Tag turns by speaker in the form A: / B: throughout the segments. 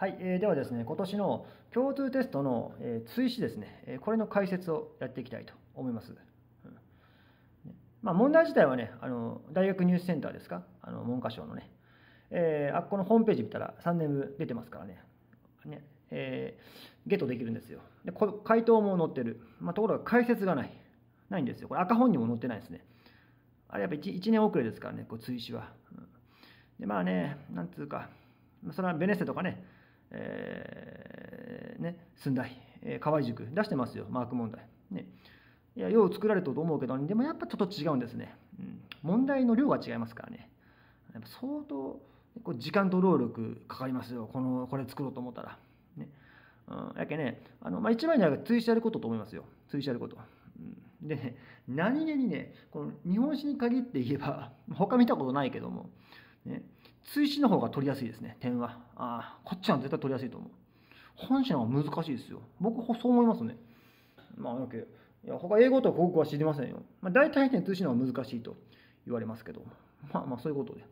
A: はい、えー、ではですね、今年の共通テストの、えー、追試ですね、え、これの解説をやっていきたいと思います。うんまあ、問題自体はね、あの大学ニュースセンターですか、あの文科省のね、えー、あこのホームページ見たら3年分出てますからね、ねえー、ゲットできるんですよ。で回答も載ってる、まあ、ところが解説がない、ないんですよ。これ赤本にも載ってないですね。あれやっぱ 1, 1年遅れですからね、こう追試は。うん、でまあね、なんつうか、それはベネッセとかね、えー、ね、寸大、えー、河合塾出してますよ、マーク問題。ね、いや、よう作られたと思うけど、でもやっぱちょっと違うんですね。うん、問題の量が違いますからね。やっぱ相当こう時間と労力かかりますよ、このこれ作ろうと思ったら。ねうん、やけね、あのまあ、一番には追試やることと思いますよ、追試やること。うん、でね、何気にね、この日本史に限って言えば、他見たことないけども、ね、追試の方が取りやすいですね、点は。ああ、こっちは絶対取りやすいと思う。本試の方が難しいですよ。僕、そう思いますね。まあ、だけいや他英語とか国語は知りませんよ。まあ、大体ね、通信の方が難しいと言われますけど、まあまあそういうことで。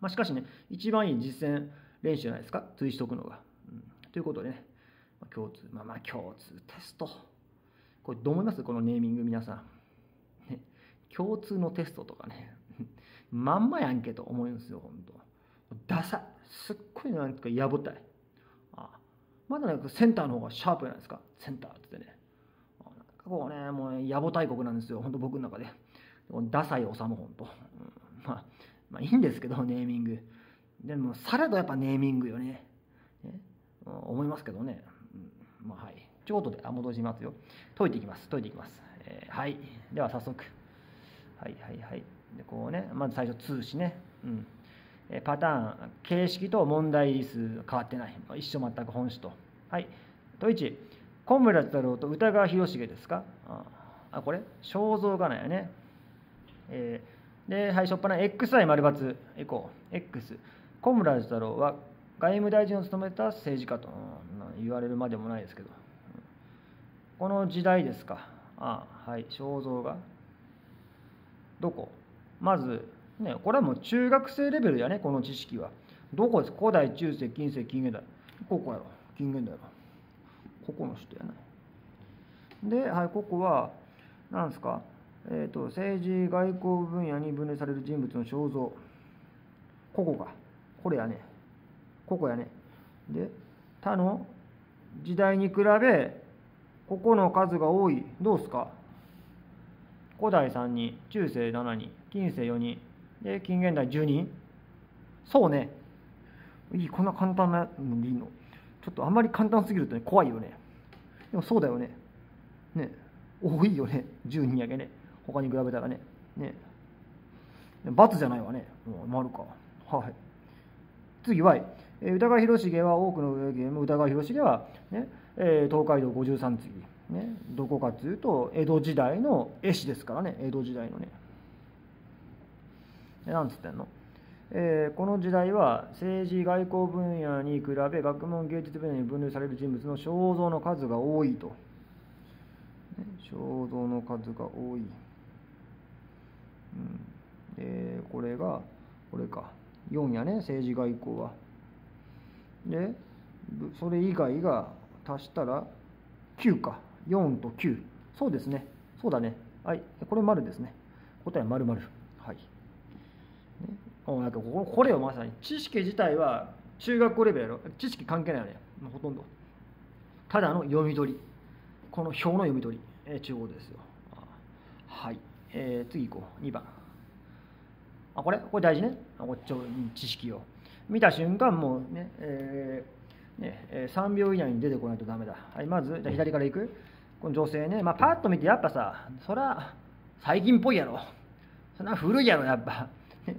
A: まあ、しかしね、一番いい実践練習じゃないですか、通しとくのが。うん、ということでね、まあ、共通、まあまあ共通テスト。これどう思います？このネーミング皆さん。ね、共通のテストとかね、まんまやんけと思うんですよ、本当ダサすっごいなんかやぼたい。あまだなんかセンターの方がシャープじゃないですか。センターってね。なんかこうね、もうやぼ大国なんですよ。本当僕の中で。ダサいおさも本当、うん、まあ、まあいいんですけど、ネーミング。でも、されどやっぱネーミングよね。ね思いますけどね。うん、まあはい。ということで、あ戻しますよ。解いていきます。解いていきます。えー、はい。では早速。はいはいはい。でこうね、まず最初通詞ね。うんパターン、形式と問題数変わってない。一緒全く本種と。はい。と1、小村太郎と歌川広重ですか？あ、これ？肖像画なんやね。えー、で、はい、しょっぱな XI 丸×エコー X。小村太郎は外務大臣を務めた政治家と言われるまでもないですけど。この時代ですか。あはい、肖像画。どこ？まず、ね、これはもう中学生レベルやね、この知識は。どこです？古代、中世、近世、近現代。ここやろ。近現代やろ。ここの人やね。で、はい、ここは、何ですか、えーと、政治、外交分野に分類される人物の肖像。ここが。これやね。ここやね。で、他の時代に比べ、ここの数が多い。どうすか？古代3人、中世7人、近世4人、で、近現代10人そうね。いい、こんな簡単なのでいいの？ちょっとあんまり簡単すぎるとね、怖いよね。でもそうだよね。ね。多いよね。10人やけね。他に比べたらね。ね。罰じゃないわね。もう丸か。はい。次、Y。え歌川広重は多くのゲーム、歌川広重は、ねえー、東海道53次、ね、どこかというと、江戸時代の絵師ですからね、江戸時代のね。なんつってんの、えー、この時代は政治外交分野に比べ学問芸術分野に分類される人物の肖像の数が多いと、ね、肖像の数が多い、うん。えー、これがこれか。4やね政治外交は。でそれ以外が足したら9か。4と9そうですね。そうだね。はい。これ丸ですね。答えは丸々はい。もうなんかこれをまさに知識自体は中学校レベルやろ？知識関係ないよねほとんど。ただの読み取り。この表の読み取り、えー、中国ですよ。はい、えー、次行こう。2番。あこれ？これ大事ね。こっち知識を。見た瞬間もうね,、えーね、3秒以内に出てこないとダメだ、はい、まずじゃ左から行くこの女性ね、まあ、パッと見てやっぱさそら最近っぽいやろそんな古いやろやっぱ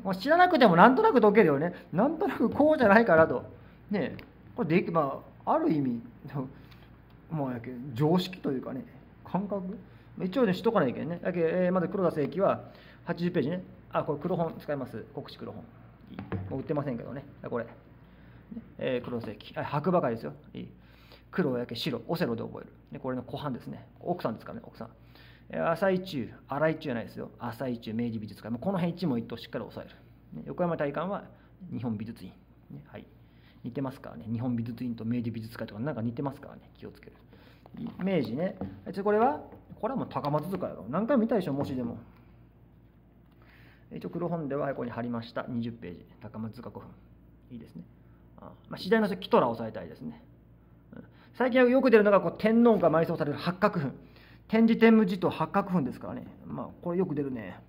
A: もう知らなくてもなんとなく解けるよね。なんとなくこうじゃないかなと。ねこれでき、まあ、ある意味、もうやけ常識というかね、感覚。一応ね、しとかないけんね。やけ、えー、まず黒田正規は80ページね。あ、これ黒本使います。国史黒本。もう売ってませんけどね。これ。えー、黒田正規。白馬会ですよ。いい黒やけ白、オセロで覚える。でこれの後半ですね。奥さんですからね、奥さん。浅井中、荒井中じゃないですよ。浅井中、明治美術館。この辺一問一答しっかり押さえる。横山大観は日本美術院。はい。似てますからね日本美術院と明治美術会とかなんか似てますからね気をつける明治ねこれはこれはもう高松塚やろ何回も見たでしょもしでも一応黒本ではここに貼りました20ページ高松塚古墳いいですねまあ、次第のキトラを押さえたいですね、最近よく出るのがこう天皇が埋葬される八角墳。天智天武寺と八角墳ですからね。まあこれよく出るね。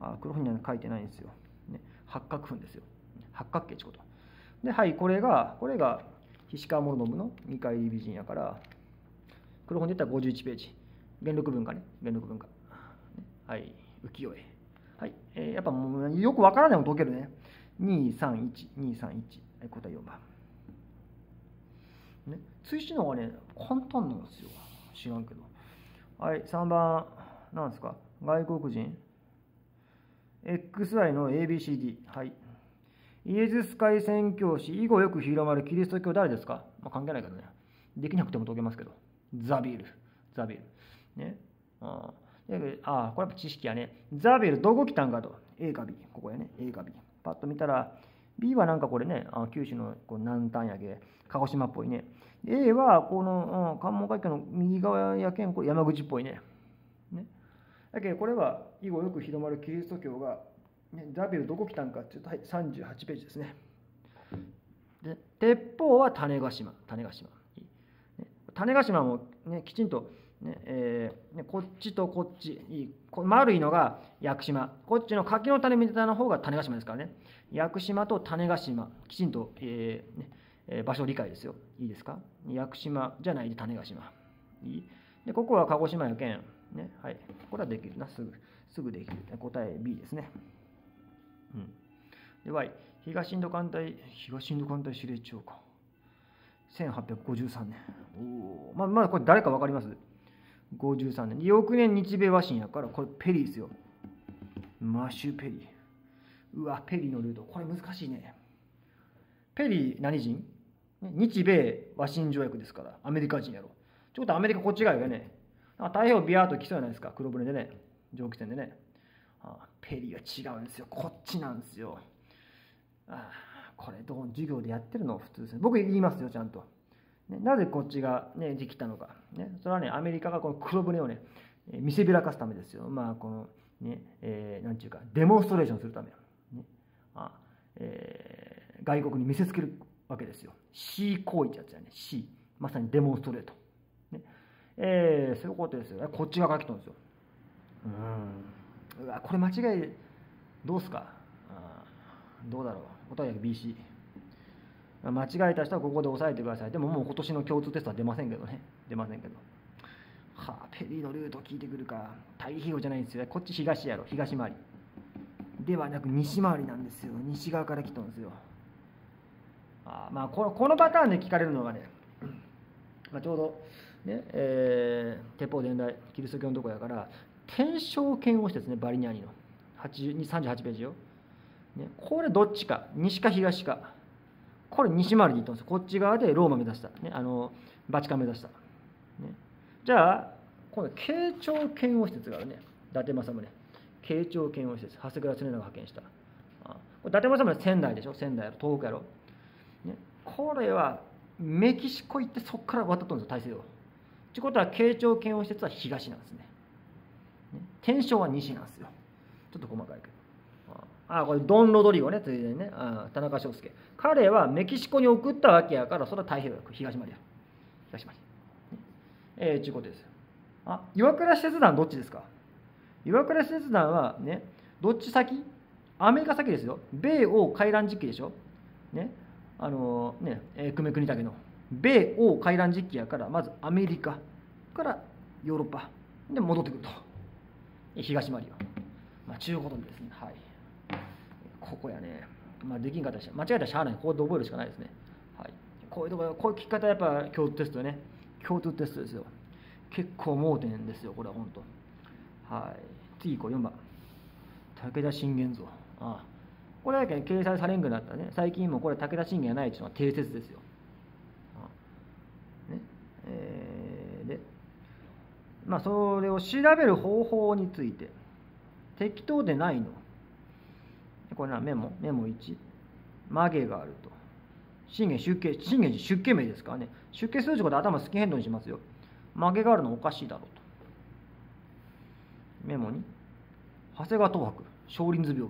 A: あ黒本には書いてないんですよ、ね、八角墳ですよ。八角形ってこと。ではいこれがこれが菱川諸信の見返り美人やから黒本で言ったら51ページ。元禄文化ね。元禄文化。はい。浮世絵。はい、えー、やっぱもうよくわからないの解けるね。231、231、はい、答え4番。ね、追試の方がね、簡単なんですよ。知らんけど。はい、3番、なんですか？外国人 ?XY の ABCD。はい。イエズス会宣教師、以後よく広まるキリスト教誰ですか、まあ、関係ないけどね。できなくても解けますけど。ザビール。ザビール。ね。ああ、これやっぱ知識やね。ザビールどこ来たんかと。A か B。ここやね。A か B。パッと見たら B はなんかこれね九州のこう南端やけ鹿児島っぽいね。A はこの、うん、関門海峡の右側やけんこれ山口っぽいね。ね。だけどこれは以後よく広まるキリスト教が、ね、ザビルどこ来たんかっていうと、はい、38ページですね。で鉄砲は種子島種子島。種子島も、ね、きちんとねえー、ね、こっちとこっちいい丸いのが屋久島。こっちの柿の種みたいな方が種子島ですからね。屋久島と種子島。きちんと、えーねえー、場所理解ですよ。いいですか？屋久島じゃないで種子島。いい。でここは鹿児島やけん、ねはい、これはできるな。すぐすぐできる。答え B ですね。うん。で Y 東インド艦隊東インド艦隊司令長官。1853年。おまあまだこれ誰か分かります？53年。翌年日米和親やから、これペリーですよ。マシュ・ペリー。うわ、ペリーのルート。これ難しいね。ペリー何人？日米和親条約ですから、アメリカ人やろ。ちょっとアメリカこっち側よね。太平洋ビヤーと来そうじゃないですか、黒船でね。蒸気船でね。あペリーは違うんですよ。こっちなんですよ。あこれどう授業でやってるの？普通ですね。僕言いますよ、ちゃんと。ね、なぜこっちが、ね、できたのか、ね、それはねアメリカがこの黒船をね見せびらかすためですよ。まあこのね、えー、なんていうかデモンストレーションするため、ね。あえー、外国に見せつけるわけですよ。C 行為ってやつやね。C まさにデモンストレート、ね。えー、そういうことですよ。こっち側から来たんですよ。うん。うわこれ間違いどうすか？あどうだろう。答えは BC 間違えた人はここで押さえてください。でももう今年の共通テストは出ませんけどね。出ませんけど。はあ、ペリーのルート聞いてくるか。太平洋じゃないんですよ。こっち東やろ。東回り。ではなく西回りなんですよ。西側から来たんですよ。あまあこの、このパターンで聞かれるのがね、まあ、ちょうど、ねえー、鉄砲伝来、キリスト教のとこやから、天正剣王施設ね、バリニャーニの。38ページよ。ね、これどっちか、西か東か。これ西回りに行ったんですこっち側でローマ目指した、ね、あのバチカン目指した、ね、じゃあ今度慶長剣王施設があるね。伊達政宗。慶長剣王施設長谷川常長が派遣した。あこれ伊達政宗仙台でしょ？仙台やろ？東北やろ、ね、これはメキシコ行ってそこから渡ったんですよ大西洋。ということは慶長剣王施設は東なんですね。ね。天正は西なんですよ。ちょっと細かいけど。あこれドン・ロドリゴねついでにね。あ田中翔介。彼はメキシコに送ったわけやからそれは太平洋東までや東まで、えー、ちゅうことですあ岩倉使節団どっちですか？岩倉使節団はねどっち先？アメリカ先ですよ米欧回覧実機でしょ？ねあのー、ね、えー、久米国武の米欧回覧実機やからまずアメリカからヨーロッパで戻ってくると東回りはまあ中国ですねはいここやね。まあ、できんかったし、間違えたらしゃあない。ここで覚えるしかないですね。はい。こういうところ、こういう聞き方やっぱ共通テストね。共通テストですよ。結構盲点ですよ、これは本当。はい。次行、こう4番。武田信玄像。ああこれだけ掲載されんくなったね。最近もこれ武田信玄がないっていうのは定説ですよ。ああねえー、で、まあ、それを調べる方法について、適当でないのこれなメモメモ1曲げがあると信玄出家信玄寺出家名ですからね。出家するってことは頭好き変動にしますよ。曲げがあるのおかしいだろうと。メモに。長谷川東博少林図屏。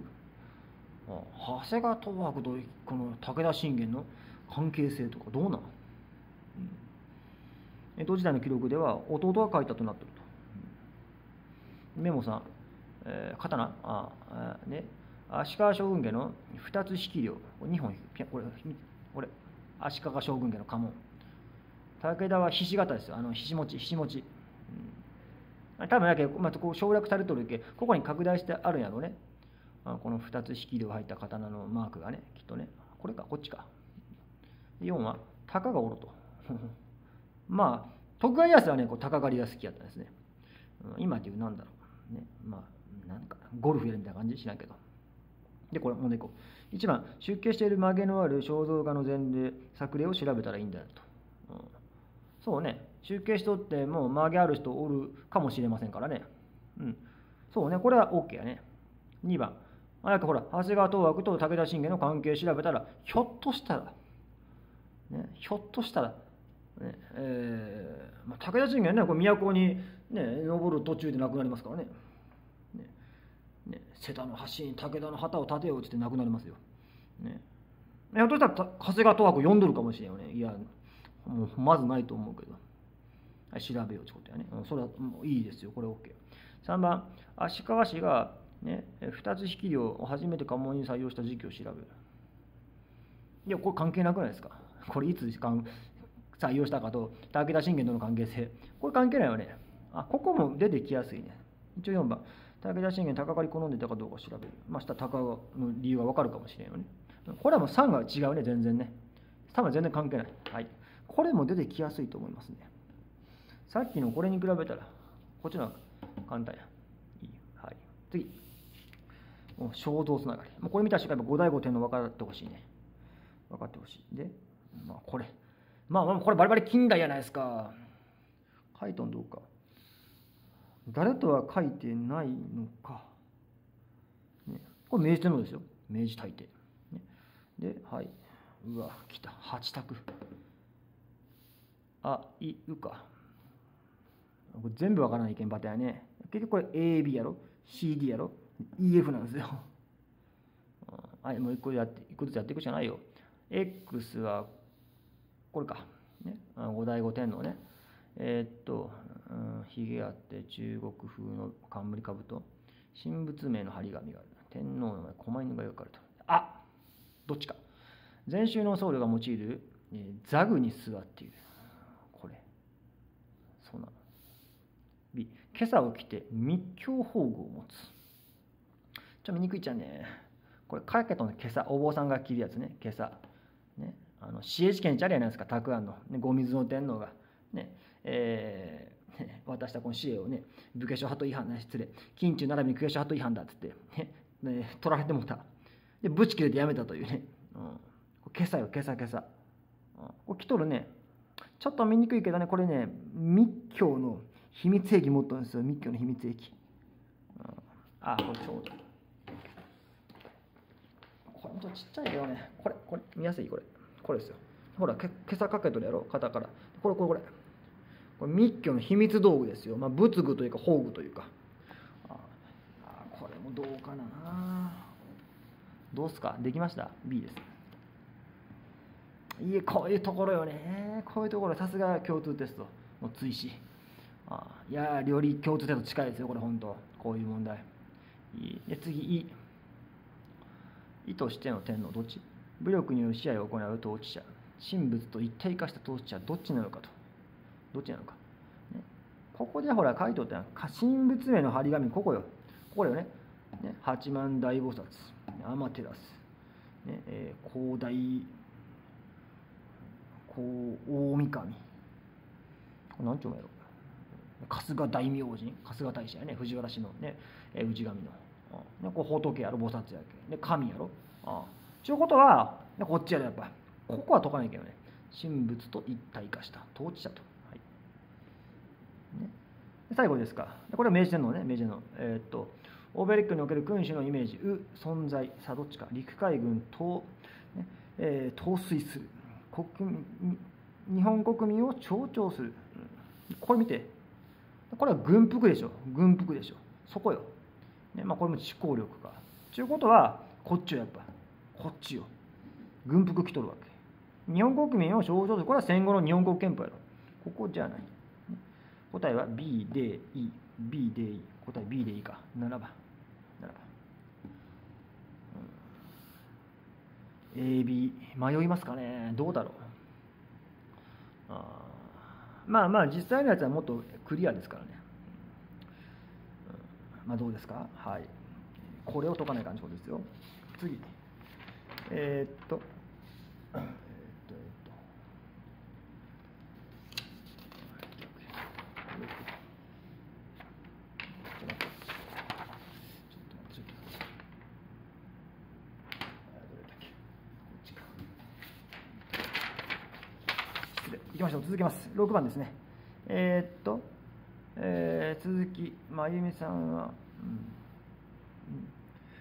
A: 風長谷川東博とこの武田信玄の関係性とかどうなの、うん、江戸時代の記録では弟が書いたとなっていると、うん、メモさん、えー、刀ああね。足利将軍家の二つ式量。2本これこれ足利将軍家の家紋。武田はひし形ですよ。あのひし餅ひし餅、うん、多分やけ、まあ、こう省略されとるけここに拡大してあるんやろうね。この2つ引き量入った刀のマークがねきっとね。これかこっちか。4は鷹がおると。まあ徳川家康はねこう鷹狩りが好きやったんですね。今でいうなんだろう。ねまあなんかゴルフやるみたいな感じしないけど。でこれもう一個1番出家している曲げのある肖像画の前例作例を調べたらいいんだよと、うん、そうね。出家しとってもう曲げある人おるかもしれませんからね。うん。そうね。これは OK やね。2番。早くほら長谷川東博と武田信玄の関係調べたらひょっとしたら、ね、ひょっとしたら、ねえーまあ、武田信玄ねこれ都に、ね、登る途中で亡くなりますからね。瀬田の橋に武田の旗を立てようって亡くなりますよ。ねひょっとしたら長谷川東博読んどるかもしれんよね。いや、もうまずないと思うけど。はい、調べようってことやね。それはもういいですよ。これ OK。3番、足利氏がね、2つ引き量を初めて家紋に採用した時期を調べる。いや、これ関係なくないですか？これいつ採用したかと武田信玄との関係性。これ関係ないよね。あ、ここも出てきやすいね。一応4番。武田信玄、高狩り好んでたかどうか調べる。まあ、した高の理由は分かるかもしれんよね。これはもう3が違うね、全然ね。3は全然関係ない。はい。これも出てきやすいと思いますね。さっきのこれに比べたら、こっちの方が簡単や。いい。はい。次。衝動つながり。もうこれ見た瞬間、五代五天皇分かってほしいね。分かってほしい。で、まあこれ。まあまあこれバリバリ近代やないですか。書いとんどうか。誰とは書いてないのか。ね、これ明治天皇ですよ。明治大帝。ね、で、はい。うわ、来た。八択。あ、い、うか。これ全部わからない意見バタやね。結局これ AB やろ ?CD やろ EF なんですよ。はい、もう一個やって、一個ずつやっていくしかないよ。X は、これか。ね、五代五天皇ね。えー、っと、ひげあって中国風の冠兜。神仏名の張り紙がある。天皇の前、狛犬が描かれた。あどっちか。禅宗の僧侶が用いる、えー、座具に座っている。これ。そうなの。B。今朝起きて密教法具を持つ。ちょっと見にくいちゃんね。これ、かけとの今朝、お坊さんが着るやつね、今朝。ね、あの、市営事件じゃあるやないですか、たくあんの。ね、ご水の天皇が。ね、えー、渡したこの市営をね、武家諸法度違反ね、失礼。近中並びに武家諸法度違反だっつって、ね、ね取られてもた。で、ぶち切れてやめたというね。うん、今朝よ、今朝、今朝。うん、これ来とるね。ちょっと見にくいけどね、これね、密教の秘密兵器持ったんですよ、密教の秘密兵器。うん、あ、これちょうど。ほんとちっちゃいけどねこれこれ見やすいこれこれですよほらけ今朝かけとるやろ肩からこれこれこれこれ密教の秘密道具ですよ、まあ、仏具というか宝具というか。あこれもどうかな。どうすか？できました ?B です。いえこういうところよね。こういうところ。さすが共通テスト。の追試。あいや料理共通テスト近いですよこれ本当。こういう問題。いい。で次 E 意図しての天皇どっち？武力による支配を行う統治者。神仏と一体化した統治者どっちなのかと。どっちなのか、ね、ここでほら書いとった神仏名の張り紙ここよ。ここよね。ね。八幡大菩薩。天照ね。えー、広大大神。何ちゅうのやろ。春日大明神。春日大社やね。藤原氏のね、えー、氏神の。ね、こう仏やろ菩薩やけ。で神やろ。あちゅうことはこっちやでやっぱ。ここは解かないけどね。神仏と一体化した。統治者と、最後ですか。これは明治天皇ね。明治天皇。えー、っとオーベリックにおける君主のイメージ「う」存在さどっちか。陸海軍と、ねえー、陶酔する。国民日本国民を象徴する、これ見て。これは軍服でしょ。軍服でしょ。そこよ、ねまあ、これも思考力か。ということはこっちよやっぱ。こっちよ。軍服着とるわけ。日本国民を象徴する。これは戦後の日本国憲法やろ。ここじゃない。答えは B で E B でいい。答え B でいいか。7番7番、うん、AB 迷いますかね。どうだろう。あまあまあ実際のやつはもっとクリアですからね、うん、まあどうですか？はい。これを解かない感じですよ。次。えー、っと。ましょう。続けます。6番ですね。えー、っと、えー、続き真由美さんは、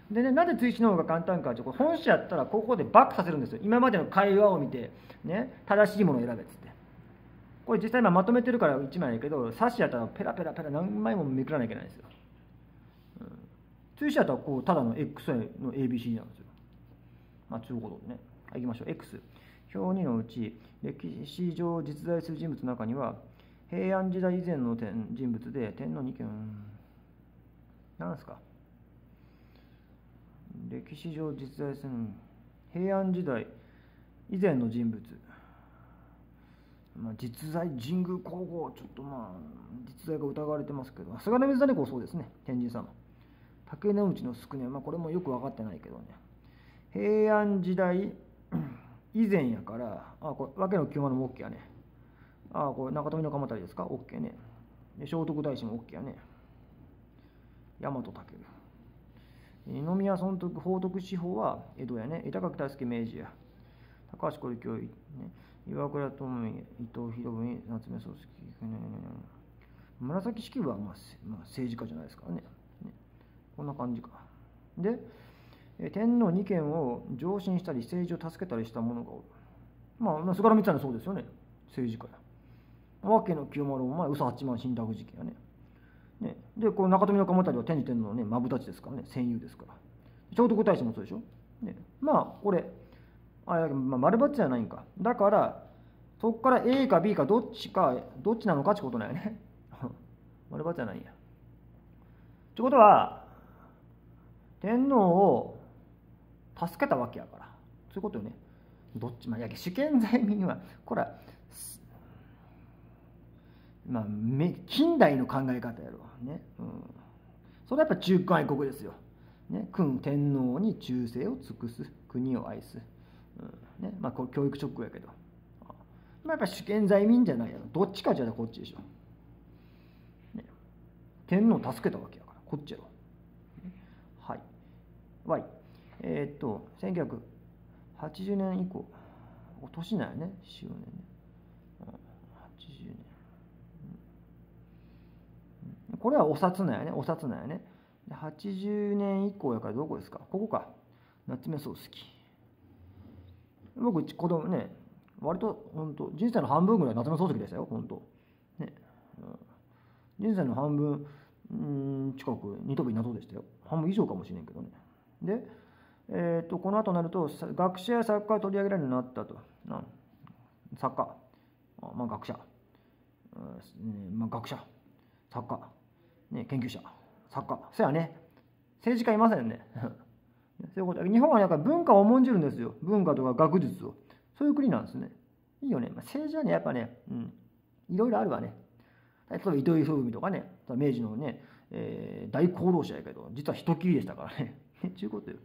A: うん、でねなぜ追試の方が簡単かと本社やったらここでバックさせるんですよ。今までの会話を見て、ね、正しいものを選べっつって。これ実際今まとめてるから1枚やけど冊子やったらペラペラペラ何枚もめくらなきゃいけないんですよ、うん、追試やったらこうただの X の ABC なんですよ。まあということでね。はい、きましょう。X 表2のうち歴史上実在する人物の中には平安時代以前の人物で天皇二権何ですか？歴史上実在する平安時代以前の人物、まあ、実在神宮皇后ちょっとまあ実在が疑われてますけど菅波水谷公そうですね。天神様。竹之内の宿根。まあこれもよく分かってないけどね。平安時代以前やから、あ、これ、わけの9万も OK やね。あ、これ、中富の鎌足ですか ?OK ね。で、聖徳太子も OK やね。大和武。二宮尊徳宝徳司法は江戸やね。板垣大輔明治や。高橋小力教、ね。岩倉智美、伊藤博文、夏目漱石。紫式部は、まあ、まあ、政治家じゃないですからね。ねこんな感じか。で、天皇二権を上申したり政治を助けたりした者がおる。まあ、菅原道真そうですよね。政治家や。わけの清丸も、まあ、嘘八万信託事件やね。ねで、この中富の鎌足は天智天皇のね、まぶたちですからね、戦友ですから。聖徳太子もそうでしょ。ね、まあ、これ、あまあ、丸バッチじゃないんか。だから、そこから A か B かどっちか、どっちなのかってことなんやね。丸バッチじゃないんや。ってことは、天皇を助けたわけやから。そういうことよね。どっち？まあやけ主権罪民はこれはまあ近代の考え方やろ。ね、うん、それはやっぱ中華愛国ですよ、ね、君天皇に忠誠を尽くす国を愛す、うん。ね。まあ、これ教育ショックやけど、まあ、やっぱ主権罪民じゃないやろ。どっちかじゃこっちでしょ、ね、天皇を助けたわけやから。こっちやろ。はい。Y えー、っと、1980年以降、お年なんやね、4、5年ね。80年。これはお札なんやね、お札なんやね。80年以降やからどこですか？ここか。夏目漱石。僕、子供ね、割と本当人生の半分ぐらい夏目漱石でしたよ、本当ね、うん、人生の半分、うん、近く、二等日謎でしたよ。半分以上かもしれんけどね。で、えーと、この後になると学者や作家が取り上げられるようになったと。作家、まあ、学者、まあ、学者、作家、ね、研究者、作家、そやね、政治家いませんね。そういうこと日本はなんか文化を重んじるんですよ。文化とか学術を。そういう国なんですね。いいよね。まあ、政治はね、やっぱね、うん、いろいろあるわね。例えば糸井博文とかね、明治のね、えー、大功労者やけど、実は人切りでしたからね。ちゅうことよ。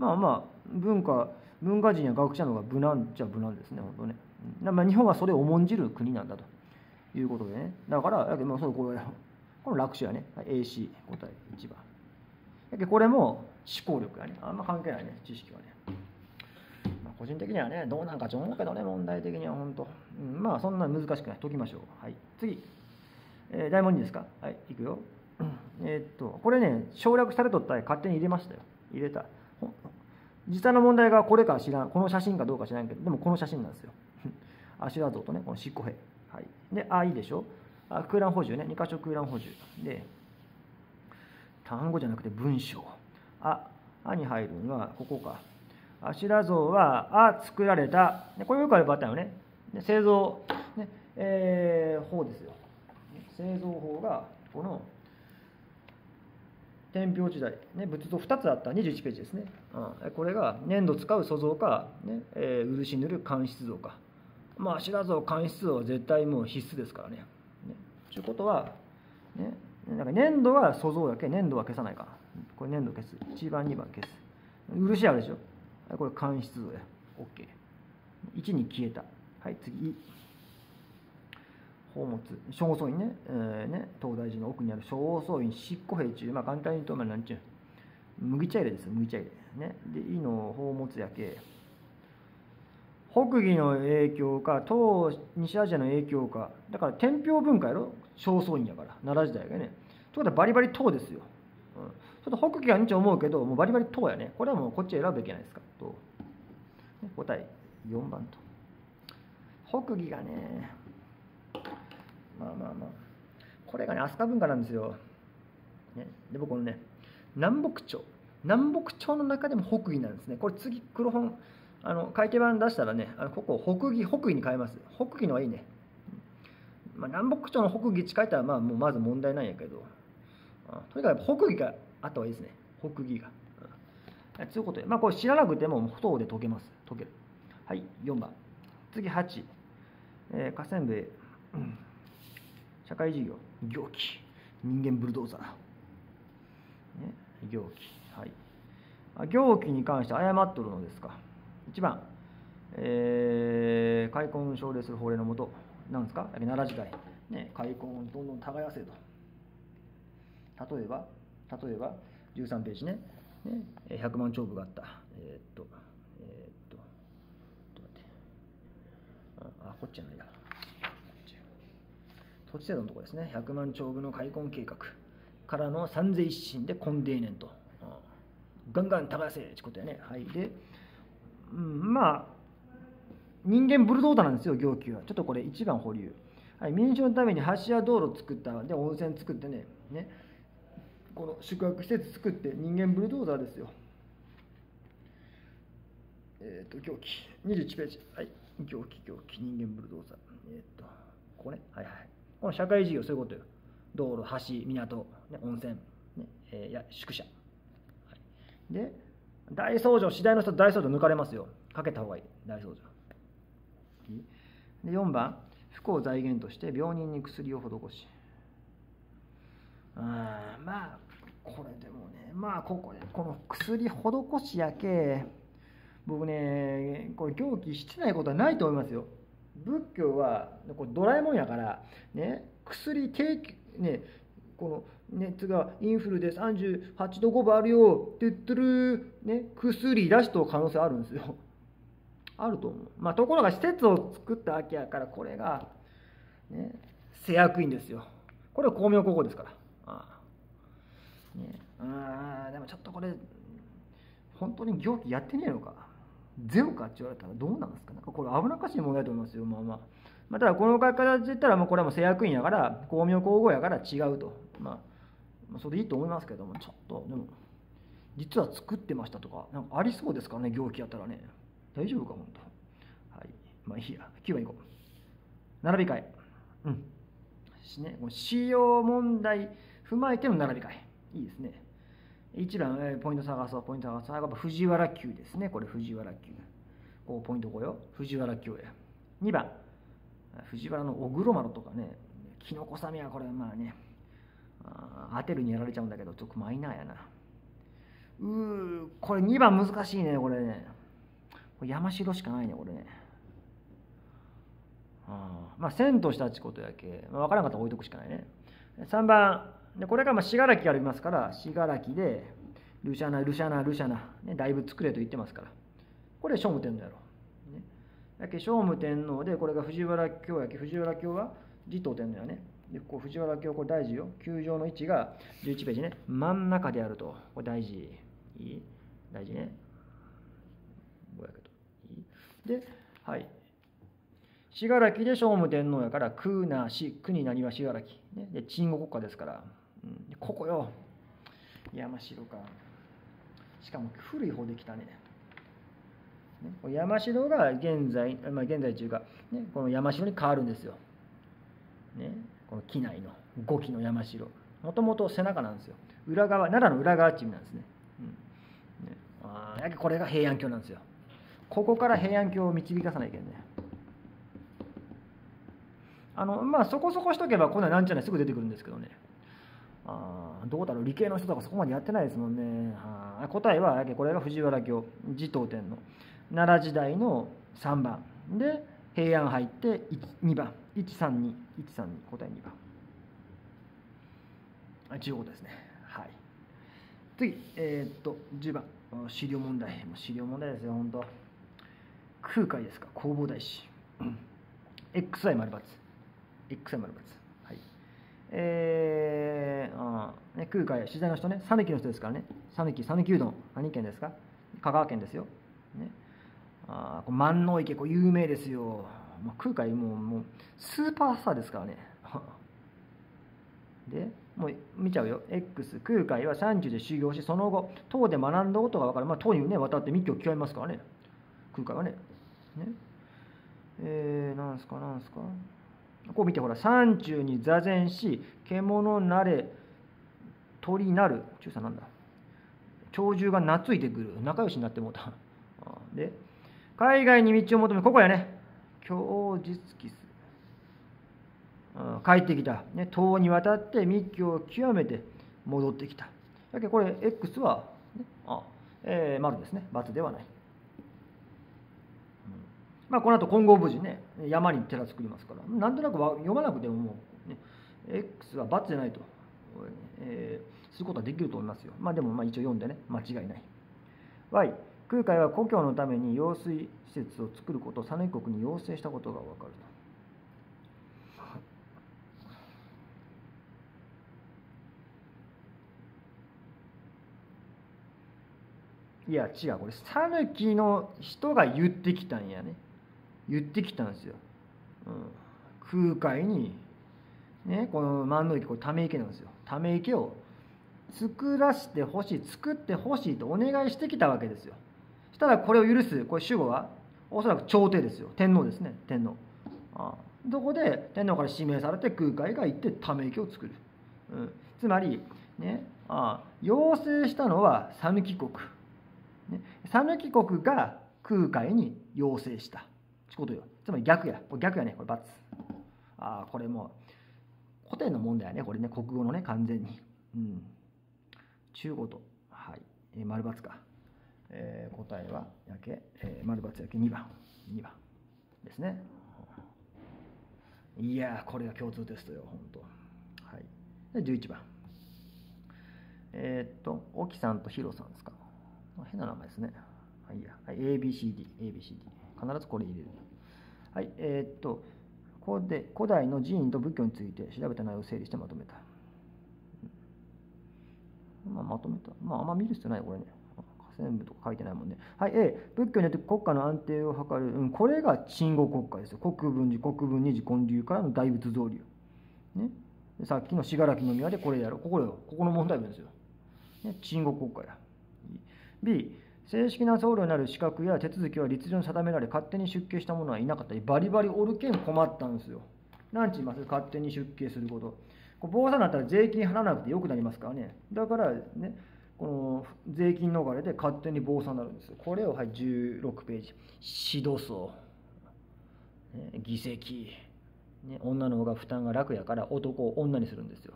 A: まあまあ文化文化人や学者の方が無難じゃ無難ですね本当ね、まあ、日本はそれを重んじる国なんだと。いうことでね。だからやけまあそうこれこの楽勝やね AC 答え1番。やけこれも思考力やねあんま関係ないね知識はね、まあ、個人的にはねどうなんかと思うけどね問題的には本当、うん、まあそんな難しくない。解きましょう。はい。次、えー、大問2ですか？はい。いくよ。えー、っとこれね省略されとったら勝手に入れましたよ。入れた。実際の問題がこれか知らんこの写真かどうか知らんけどでもこの写真なんですよ。アシュラ像とねこの執行兵。はい。であいいでしょ？あ空欄補充ね。2箇所空欄補充。で単語じゃなくて文章。ああに入るのはここか。アシュラ像はあ作られた。これよくあるパターンよね。製造、ねえー、法ですよ。製造法がこの天平時代、ね、仏像2つあった21ページですね、うん、これが粘土使う塑像か、ねえー、漆塗る乾漆像か。まあ白像乾漆像は絶対もう必須ですからね。ね。ということは、ね、なんか粘土は塑像だけ粘土は消さないか。これ粘土消す。1番2番消す。漆あるでしょ。これ乾漆像や。OK1 に消えた。はい次。宝物正倉院ね,、えーね、東大寺の奥にある正倉院執行兵中、まあ、簡単に言うと、まあ、なんちゅう麦茶入れです麦茶入れ。ね。で伊の宝物やけ。北魏の影響か東西アジアの影響か。だから天平文化やろ？正倉院やから。奈良時代がね。ということはバリバリ唐ですよ、うん、ちょっと北魏は日思うけどもうバリバリ唐やね。これはもうこっち選ぶべきじゃないですか。と、ね、答え4番と。北魏がねまあまあまあ。これがね飛鳥文化なんですよ、ね、で僕このね南北朝。南北朝の中でも北魏なんですね。これ次黒本あの改訂版出したらねあのここ北魏北魏に変えます北魏のはいいね、まあ、南北朝の北魏って書いたらまあもうまず問題ないんやけど。とにかく北魏があった方がいいですね。北魏が、うん、ということでまあこれ知らなくても不等で解けます。解ける。はい4番。次8、えー、河川部、うん。社会事業。行基人間ブルドーザー、ね、行基はい。行基に関して誤っとるのですか。1番、えー、開墾奨励する法令のもと。なんですか。奈良時代、ね、開墾をどんどん耕せと。例えば。例えば。13ページね。ね。100万丁部があった。えー、っと。えー、っと。ちょっと待って。あこっちじゃないや土地制度のところですね。100万丁分の開墾計画からの三税一新で根底年と、ガンガン耕せってことやね。はい。で、うん、まあ人間ブルドーザーなんですよ行基は。ちょっとこれ1番保留、はい、民衆のために橋や道路作ったで温泉作ってね。ね。この宿泊施設作って人間ブルドーザーですよ。えっ、ー、と行基21ページ。はい。行基行基人間ブルドーザー。えっ、ー、とここね。はいはい。この社会事業そういうことよ。道路橋港、ね、温泉、ねえー、や宿舎、はい、で大掃除次第の人大掃除抜かれますよ。かけた方がいい大掃除で4番不幸財源として病人に薬を施し。あまあこれでもねまあここでこの薬施しやけ僕ねこれ狂気してないことはないと思いますよ。仏教はこれドラえもんやからね薬提供ねこの熱がインフルで38度5分あるよって言ってる、ね、薬出しと可能性あるんですよ。あると思う。まあ、ところが施設を作ったわけやからこれが、ね、製薬院ですよ。これは光明高校ですから。ああね、あでもちょっとこれ本当に行基やってねえのか。ゼロかって言われたらどうなんですかなんかこれ危なっかしい問題だと思いますよ、まあまあ。まあ、ただこの書き方で言ったら、もうこれはもう製薬院やから、公明皇后やから違うと。まあ、まあ、それでいいと思いますけども、ちょっと、でも、実は作ってましたとか、なんかありそうですからね、行基やったらね。大丈夫か、本当。はい。まあいいや、9番いこう。並び替え。うん。ね、使用問題踏まえての並び替え。いいですね。1番、えー、ポイント探そう、ポイント探そう。やっぱ藤原級ですね。これ藤原級。こうポイントこうよ。藤原級や。2番、藤原の小黒丸とかね、キノコサメはこれまあね、あ当てるにやられちゃうんだけど、ちょっとマイナーやな。うー、これ2番難しいね、これね。これ山城しかないね、これね。あまあ、線としたちことやけ、まあ、分からんかったら置いとくしかないね。3番、でこれがまあ信楽ありますから信楽でルシャナルシャナルシャナ、ね、だいぶ作れと言ってますから。これ聖武天皇やろ、ね、だけ聖武天皇でこれが藤原京やけ藤原京は持統天皇やね。でこう藤原京これ大事よ。球場の位置が11ページね。真ん中であると。これ大事。いい？大事ね。ぼやけどいい？で、はい。信楽で聖武天皇やから空なし国なには信楽、ね、で鎮護国家ですから、うん、ここよ。山城か。しかも古い方できたね。ね山城が現在、まあ、現在中が、ね、この山城に変わるんですよ、ね、この機内の五基の山城。もともと背中なんですよ。裏側奈良の裏側っていう意味なんですね,、うん。ね、あやけこれが平安京なんですよ。ここから平安京を導かさないけんね。あのまあそこそこしとけばこんななんちゃらすぐ出てくるんですけどね。あどうだろう理系の人とかそこまでやってないですもんね。あ答えはこれが藤原京持統天皇奈良時代の3番で平安入って2番。132 132答え2番。15ですね。はい。次えー、っと10番。資料問題。もう資料問題ですよ本当。空海ですか？弘法大師。XI 丸×。XI 丸×。えー、あね、空海、取材の人ね、讃岐の人ですからね、讃岐、讃岐うどん、何県ですか？香川県ですよ。ね、あ万能池、こう有名ですよ。まあ、空海もう、もう、スーパースターですからね。で、もう見ちゃうよ。X、空海は山中で修行し、その後、唐で学んだことが分かる。まあ、唐にね、渡って密教を極めますからね。空海はね。ねえー、なんすか、なんすか？こう見てほら、山中に座禅し、獣なれ、鳥なる、中さなんだ。鳥獣が懐いてくる。仲良しになってもうた。で、海外に道を求め、ここやね。供実キス。帰ってきた。ね、唐に渡って密教を極めて戻ってきた。だけどこれ、X は、ね、あえー、丸ですね。×ではない。まあ、この後混合無事ね山に寺作りますからなんとなく読まなくてももう、ね、X は×じゃないと、えー、することはできると思いますよ。まあでもまあ一応読んでね間違いない。Y 空海は故郷のために用水施設を作ることを佐野国に要請したことが分かると。いや違う。これ讃岐の人が言ってきたんやね。言ってきたんですよ、うん、空海に、ね、この万能池これため池なんですよ。ため池を作らせてほしい作ってほしいとお願いしてきたわけですよ。したらこれを許すこれ主語はおそらく朝廷ですよ。天皇ですね。天皇。ああ。どこで天皇から指名されて空海が行ってため池を作る、うん、つまりねあ要請したのは讃岐国。讃岐、ね、国が空海に要請した。ちことよ。つまり逆や。これ逆やね。これ×。ああ、これもう古典の問題やね。これね、国語のね、完全に。うん。中語と、はい。えー、丸×か。えー、答えは、やけ、えー、丸×やけ2番。2番ですね。いやこれが共通テストよ、本当。はい。で、11番。えー、っと、沖さんとヒロさんですか。変な名前ですね。はい、いや。はい、ABCD、ABCD。必ずこれ入れる。はい、えー、っと、ここで古代の寺院と仏教について調べた内容を整理してまとめた。まあ、まとめた。まあ、あんま見る必要ない、これね。河川部とか書いてないもんね。はい、A、仏教によって国家の安定を図る、うん、これが鎮護国家ですよ。国分寺、国分二次建立からの大仏造立。ね、さっきの信楽の宮でこれやろう。ここよ。ここの問題文ですよ。ね、鎮護国家や。B、正式な僧侶になる資格や手続きは律令に定められ、勝手に出家した者はいなかったり、バリバリおるけん困ったんですよ。何ち言います？勝手に出家すること。こう坊さんだったら税金払わなくてよくなりますからね。だからね、この税金逃れで勝手に坊さんになるんですよ。これを、はい、16ページ。指導層、ね、議席、ね、女の方が負担が楽やから男を女にするんですよ。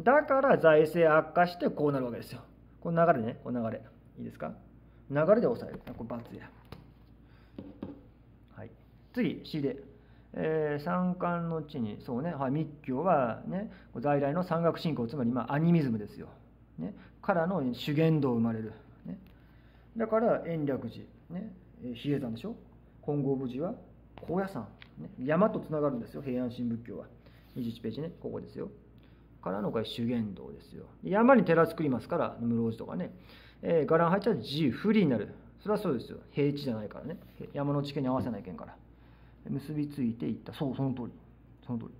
A: だから財政悪化してこうなるわけですよ。この流れね、この流れ。いいですか？流れで抑える。これ×や。はい、次、C で。えー、三冠の地に、そうね、はい、密教は、ね、在来の山岳信仰、つまり、まあ、アニミズムですよ。ね、からの修験道生まれる。ね、だから、延暦寺、ね、比叡山でしょ。金剛無寺は高野山、ね、山とつながるんですよ、平安神仏教は。21ページね、ここですよ。からのこれ修験道ですよ。山に寺作りますから、室生寺とかね。えー、伽藍配置は自由、フリーになる。それはそうですよ。平地じゃないからね。山の地形に合わせないけんから。結びついていった。そうその通り。その通り。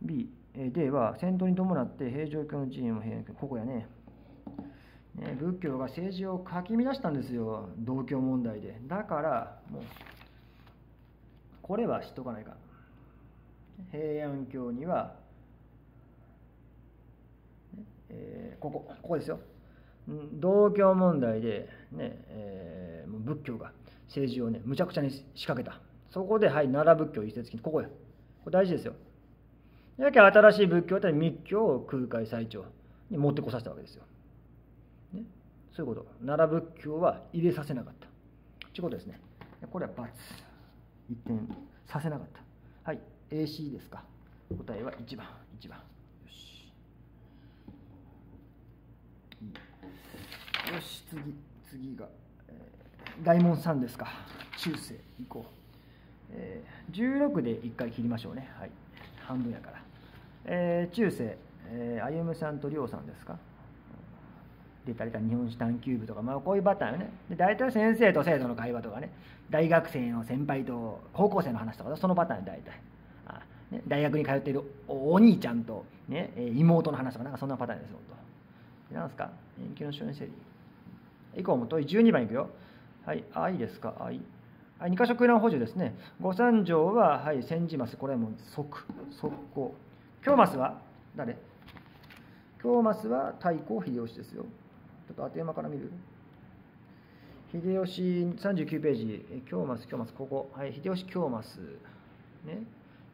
A: B D は戦闘に伴って平城京の寺院も平ここやね。ね仏教が政治をかき乱したんですよ。同居問題で。だからもうこれは知っとかないか平安京には、えー、ここここですよ。同居問題でね、えー、仏教が政治をねむちゃくちゃに仕掛けた。そこではい奈良仏教一説金。ここやこれ大事ですよ。やけ新しい仏教って密教を空海最長に持ってこさせたわけですよ、ね、そういうこと。奈良仏教は入れさせなかった。ということですね。これは×一点させなかった。はい。AC ですか。答えは1番。1番よしよし次次が、えー、大門さんですか。中世以降、えー、16で1回切りましょうね。はい。半分やから、えー、中世、えー、歩さんと亮さんですか。で誰か日本史探究部とか、まあ、こういうパターンよね。で大体先生と生徒の会話とかね。大学生の先輩と高校生の話とか。そのパターン大体。あ、ね、大学に通っているお兄ちゃんと、ね、妹の話とか。なんかそんなパターンですよと。なんですか？延期の書院整理。以降も問い12番いくよ。はいあいですか？あいはい、2箇所空欄補充ですね。御三条は、はい、千字マス、これはもう即、速攻。京マスは誰？京マスは太閤秀吉ですよ。ちょっと当て馬から見る？秀吉39ページ、京マス、京マス、ここ、はい、秀吉京マス、ね、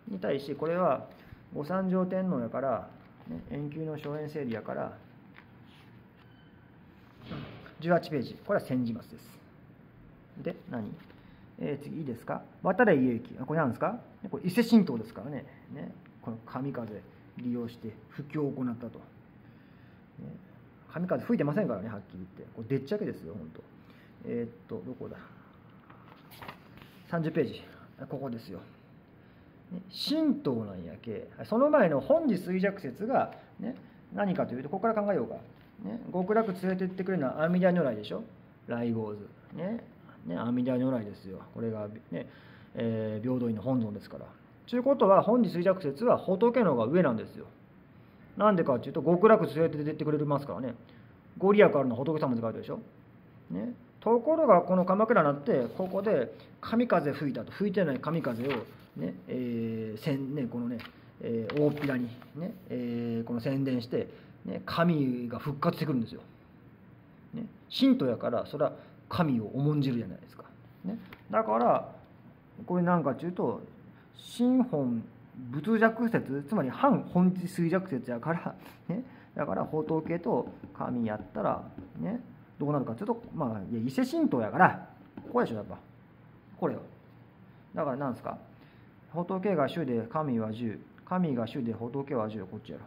A: に対して、これは御三条天皇やから、ね、遠久の荘園整理やから、18ページ、これは千字マスです。で、何？えー、次いいですか？渡れ家行これ何ですか？これ伊勢神道ですからね。ねこの神風利用して布教を行ったと、ね、神風吹いてませんからねはっきり言って。これでっちゃけですよ本当えー、っとどこだ？30ページ。ここですよ。神道なんやけ。その前の本日衰弱説が、ね、何かというとここから考えようか、ね、極楽連れてってくれるのは阿弥陀如来でしょ？来坊図。ねね阿弥陀如来ですよ。これがね、えー、平等院の本尊ですから。ということは本日衰弱説は仏の方が上なんですよ。なんでかっていうと極楽連れて出てくれますからね。ご利益あるのは仏様って書いてるでしょ、ね、ところがこの鎌倉になってここで神風吹いたと。吹いてない神風をね、えー、せんねこのね、えー、大っぴらにね、えー、この宣伝して、ね、神が復活してくるんですよ、ね、神道やからそれは神を重んじるじゃないですか、ね、だからこれ何かっていうと真本仏弱説つまり反本地水弱説やから、ね、だから仏と神やったらねどうなるかっていうとまあいや伊勢神道やからこれでしょやっぱ。これよ。だから何ですか。仏が主で神は十神が主で仏は十こっちやろ。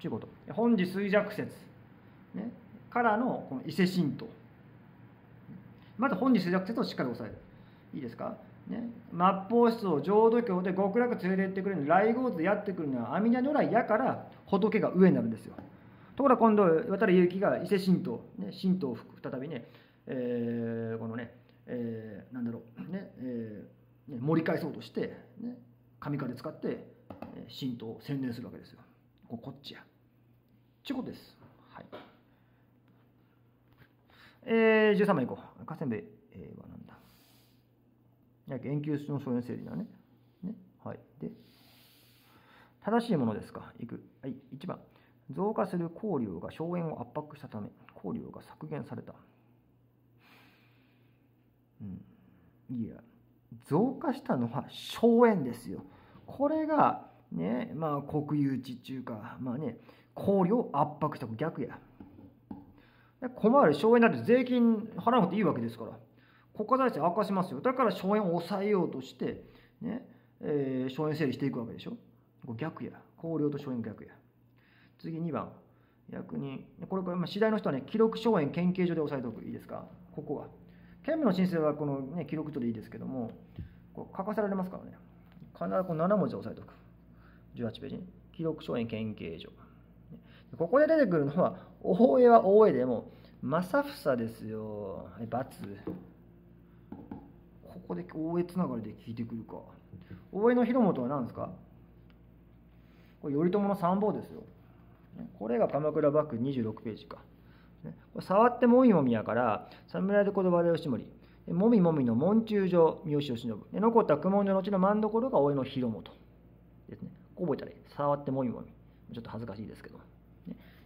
A: ちゅうこと。本日衰弱説、ね、からのこの伊勢神道。まず本日衰弱説をしっかり押さえる。いいですか？ね、末法思想浄土教で極楽連れてってくれる来合でやってくるのは阿弥陀如来やから仏が上になるんですよ。ところが今度渡り結城が伊勢神道、ね、神道を再びね、えー、このね、えー、なんだろう。ね、えー、ね。盛り返そうとして、ね、神風使って神道を宣伝するわけですよ。ここっちや。ちことです。はい。えー、13番いこう。河川部、えー、は何だ。研究のそういう整理だね。ね。はい。で正しいものですか？いく。はい。1番。増加する香料が荘園を圧迫したため香料が削減された。うん。いや増加したのは荘園ですよ。これがねまあ国有地中かまあね香料を圧迫した。逆や。困る荘園だって税金払うのっていいわけですから。国家財政悪化しますよ。だから荘園を抑えようとしてねえー、荘園整理していくわけでしょ。逆や。香料と荘園逆や。次2番。役人これこれ次第の人はね記録荘園研究所で押さえておく。いいですか？ここは。県務の申請はこの、ね、記録とでいいですけどもこう書かせられますからね。必ずこの7文字押さえておく。18ページ記録荘園研究所。ここで出てくるのは大江は大江でも正房ですよ。はい、×。ここで大江つながりで聞いてくるか。大江の広元は何ですか？これ頼朝の参謀ですよ。これが鎌倉幕府26ページか。これ触ってもみもみやから侍で言葉で吉森もみもみの門中上三好義信残った苦悶の後の真所が大江の広元ですね覚えたらいい触ってもみもみちょっと恥ずかしいですけど、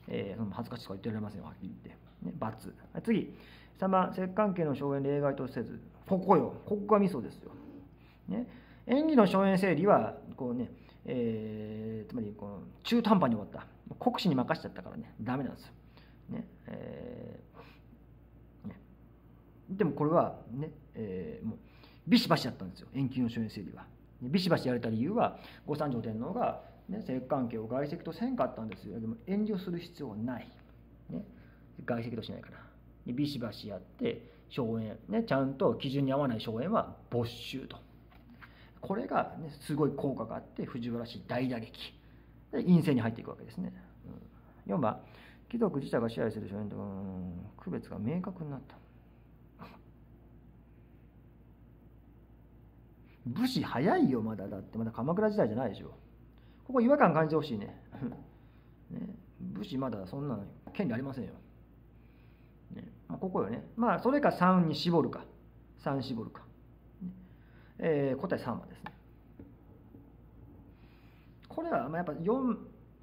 A: えー、恥ずかしいとか言ってられませんよはっきり言って、ね、×次。3番摂関係の荘園例外とせずここよ。ここがミソですよ、ね、演技の荘園整理はこうねえー、つまりこの中途半端に終わった。国士に任しちゃったからね。ダメなんですよ。ね。えーね、でもこれはね、えー、もうビシバシやったんですよ。延期の荘園整理は。ビシバシやれた理由は御三条天皇が、ね、政府関係を外籍とせんかったんですよ。でも遠慮する必要はない、ね、外籍としないから。ビシバシやって荘園、ね、ちゃんと基準に合わない荘園は没収と。これが、ね、すごい効果があって藤原氏大打撃。で陰性に入っていくわけですね、うん、4番貴族自体が支配する荘園と区別が明確になった。武士早いよまだ。だってまだ鎌倉時代じゃないでしょ。ここ違和感感じてほしいね。ね。武士まだそんな権利ありませんよ、ね。まあ、ここよね。まあそれか3に絞るか。3絞るか、ね。えー、答え3番ですね。これはまあやっぱ4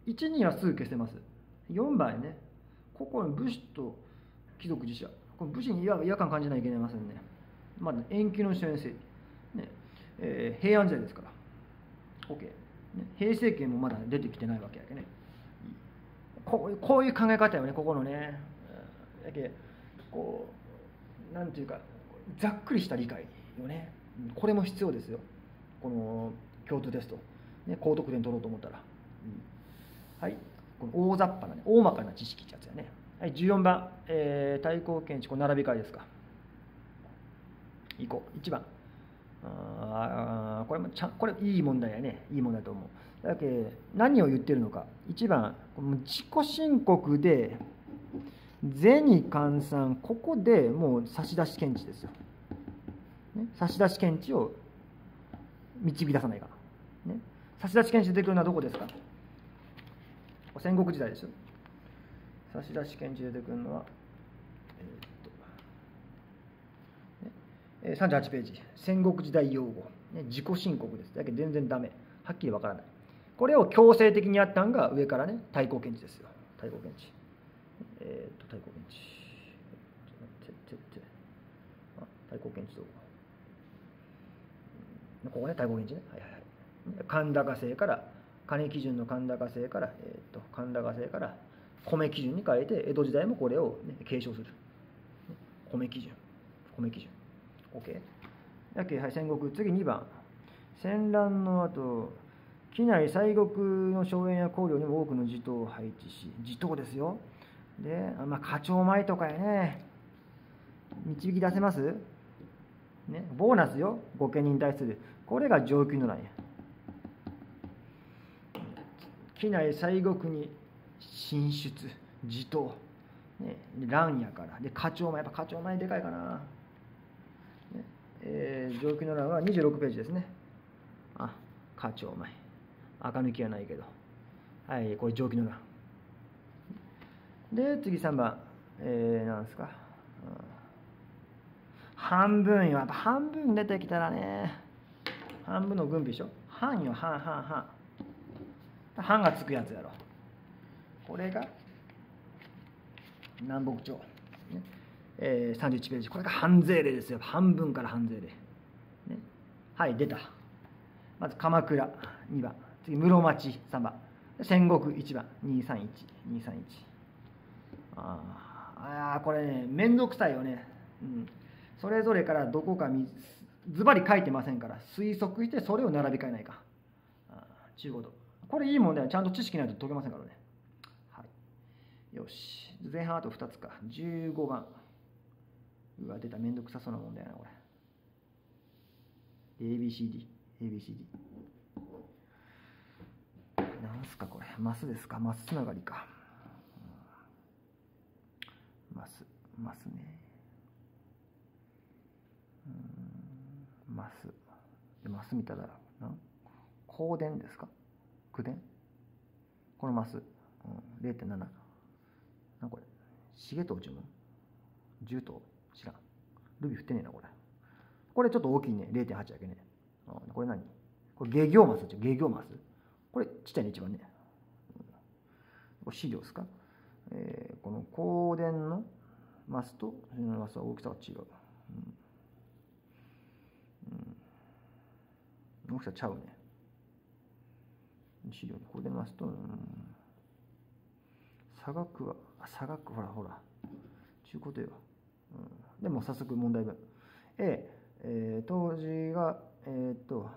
A: 1にはすぐ消せます。4番ね。ここに武士と貴族自社この武士に違和感感じないといけませんね。まだ延期の先生。ね。えー、平安時代ですから。OK、平成権もまだ出てきてないわけやけね。こういうこういう考え方よねここのね。やけこうなんていうかざっくりした理解よね。これも必要ですよ。この京都テスト、ね、高得点取ろうと思ったら、うん、はい。この大雑把なね大まかな知識ってやつやね。はい14番、えー、対抗検知こ並び替えですか。いこう。1番。あこれもちゃこれいい問題やね。いい問題と思う。だけ何を言ってるのか。1番自己申告で税に換算ここでもう差出検知ですよ、ね、差出検知を導き出さないかね、差出検知出てくるのはどこですか？戦国時代ですよ。差出検知出てくるのは38ページ、戦国時代用語、自己申告です。だけど全然ダメ。はっきりわからない。これを強制的にやったんが上からね、対抗検知ですよ。対抗検知。えー、っと、対抗検知。対抗検知どこ？こね、対抗検知ね。はいはいはい。神高制から、金基準の神高制から、えー、っと、神高制から米基準に変えて、江戸時代もこれを、ね、継承する。米基準。米基準。OK。やけ、はい、戦国。次2番。戦乱の後、機内西国の荘園や考慮にも多くの地頭を配置し、地頭ですよ。で、まあ、課長前とかやね、導き出せます？ね、ボーナスよ、御家人に対する。これが上級の欄や。機内西国に進出、地頭。ね、乱やから。で、課長前、やっぱ課長前でかいかな。えー、上記の欄は26ページですね。あ、課長お前。赤抜きはないけど。はい、これ上記の欄。で、次3番。えー、なんですか。半分よ。やっぱ半分出てきたらね。半分の軍備でしょ。半よ、半、半、半。半がつくやつやろ。これが南北朝。ねえー、31ページ。これが半税例ですよ。半分から半税例、ね、はい出た。まず鎌倉2番次室町3番戦国1番。231231ああこれね面倒くさいよね、うん、それぞれからどこかズバリ書いてませんから。推測してそれを並び替えないか。あ15度。これいい問題はちゃんと知識ないと解けませんからね。はい。よし。前半あと2つか。15番。うわ、出た。めんどくさそうな問題やな、これ。ABCD。ABCD。なんすか、これ。マスですか？マスつながりか。マス。マスねうんマスでマス見たらな光電ですか？九電このマス、うん、0.7なんこれ？重藤呪文？10頭知らん。ルビー振ってねえなこれ。これちょっと大きいね。0.8やけね。これ何？これ下行マス下行マス？これちっちゃいね一番ね、これ資料ですか、えー、この光電のマスとそのマスは大きさが違う、うん。うん、大きさちゃうね。資料にこれでますと、うん、差額はあ差額ほらほら。ちゅうことよ、うん、でも早速問題文 A、えー、当時がえー、っと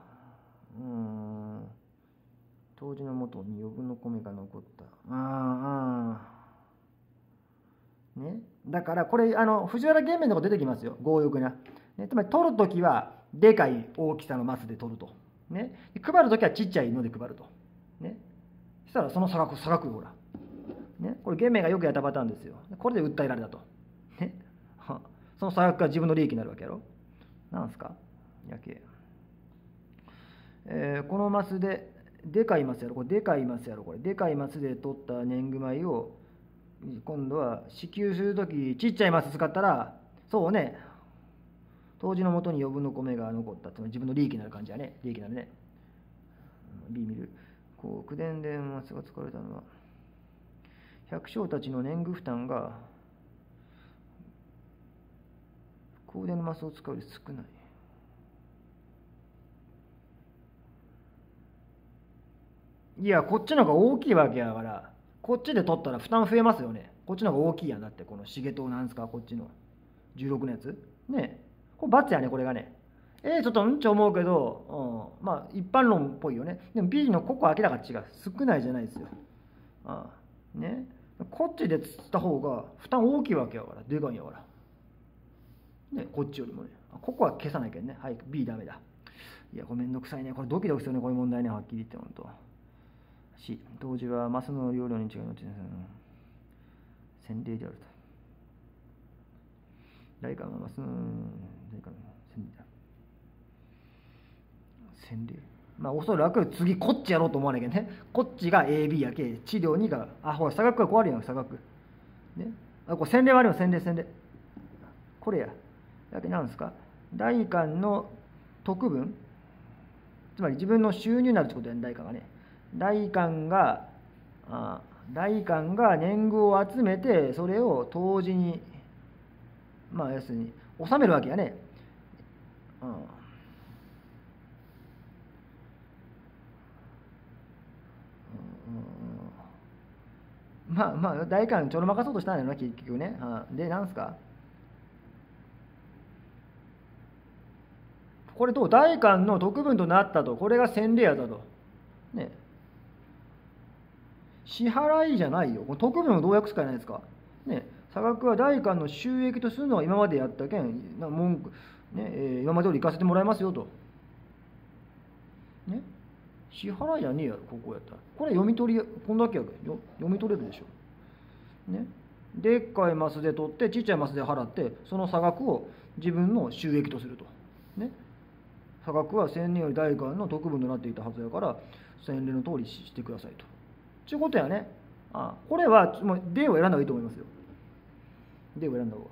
A: うん当時のもとに余分の米が残った。ああね。だからこれあの藤原玄明のとこ出てきますよ。強欲な、ね、つまり取るときはでかい大きさのマスで取ると、ね、配るときはちっちゃいので配ると。ね。そしたらその差額差額ほら。ね。これ玄明がよくやったパターンですよ。これで訴えられたと。その差額が自分の利益になるわけやろ。なんすか？やけ。えー、このマスででかいマスやろ。これでかいマスやろ。これでかいマスで取った年貢米を今度は支給する時ちっちゃいマス使ったらそうね。当時のもとに余分の米が残った。っていうのは自分の利益になる感じやね。利益になるね。B 見るこう九伝でマスが使われたのは百姓たちの年貢負担が香典のマスを使うより少ない。いやこっちの方が大きいわけやからこっちで取ったら負担増えますよね。こっちの方が大きいやん。だってこの重党なんですかこっちの。16のやつ。ね。これ罰やねこれがね。えー、ちょっとうんち思うけど、うん、まあ一般論っぽいよね。でも B のここ明らかに違う。少ないじゃないですよ。ああね。こっちで釣った方が負担大きいわけやから。でかいんやから。ねこっちよりもね。ここは消さなきゃね。はい B ダメだ。いやこれめんどくさいね。これドキドキするね。こういう問題ね。はっきり言って本当 C 当時はマスの容量に違いの洗礼であると。誰かがマスの誰かの洗礼だ。洗礼まあおそらく次こっちやろうと思わなきゃね。こっちが AB やけ。治療2があほら差額が壊れやん差額。ね。あこれ洗礼はあるよ洗礼洗礼これや。だけなんですか？代官の特分つまり自分の収入になるってことやん代官がね。代官があ代官が年貢を集めてそれを当時にまあ要するに納めるわけやね、うん、まあまあ代官ちょろまかそうとしたんだよな結局ね、はでなんすか？これと代官の特分となったと。これが洗礼やだと。ね。支払いじゃないよ。特分をどう訳すかじゃないですか。ね。差額は代官の収益とするのは今までやったけん文句、ねえー、今まで通り行かせてもらいますよと。ね。支払いじゃねえやろここやったら。これ読み取りこんだけやけ読み取れるでしょ。ね。でっかいマスで取ってちっちゃいマスで払ってその差額を自分の収益とすると。ね。差額は千年より代官の特分となっていたはずやから千例の通りしてくださいとちゅうことやねあこれはもう D を選んだ方がいいと思いますよ D を選んだ方が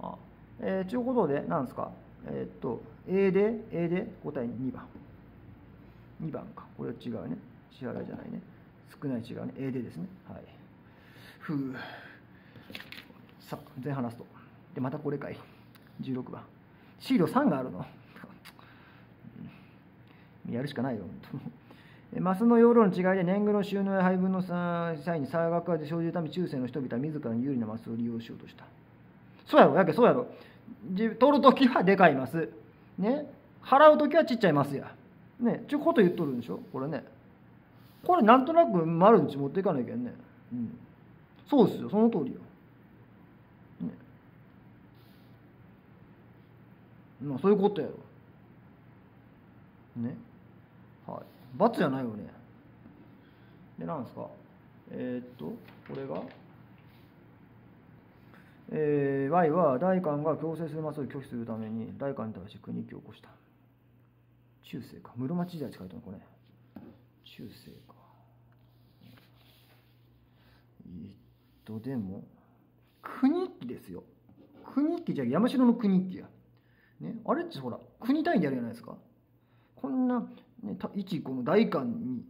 A: あえー、ちゅうことで何ですか？えー、っと A で A で答え2番2番か。これは違うね。支払いじゃないね。少ない違うね。A でですね。はい。ふう。さあ、前話すと。で、またこれかい。16番。資料3があるの。やるしかないよ。マスの容量の違いで年貢の収納や配分の際に差額が生じるため中世の人々は自らに有利なマスを利用しようとした。そうやろ、やけそうやろ。取るときはでかいマス。ね。払うときはちっちゃいマスや。ねちゅうこと言っとるんでしょ？これねこれなんとなく丸に持っていかなきゃねうんそうですよその通りよ、ね、まあそういうことやろねじゃないよね。でなんですか？えー、っとこれが？えー、Y は大官が強制するマスを拒否するために大官に対して国記を起こした。中世か。室町時代って書いてあるのこれ中世か。えっとでも国記ですよ。国記じゃ山城の国記や、ね、あれってほら国単位でやるじゃないですか。こんな、ね、一この大官に、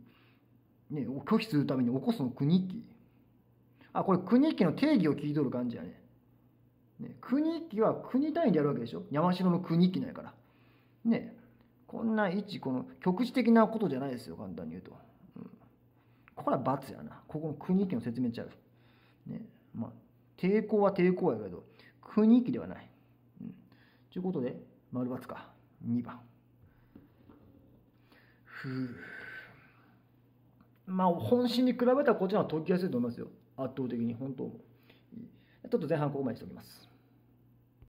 A: ね、を拒否するために起こすの国記あこれ国記の定義を聞いとる感じやね。ね国記は国単位でやるわけでしょ。山城の国記なんやから。ねこんな一この局地的なことじゃないですよ簡単に言うと、うん、これは罰やな。ここの国記の説明ちゃう。ねまあ抵抗は抵抗やけど国記ではない。うん、ということで、丸×か。2番。まあ、本心に比べたらこっちの方が解きやすいと思いますよ。圧倒的に、本当。ちょっと前半ここまでしておきます。